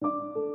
you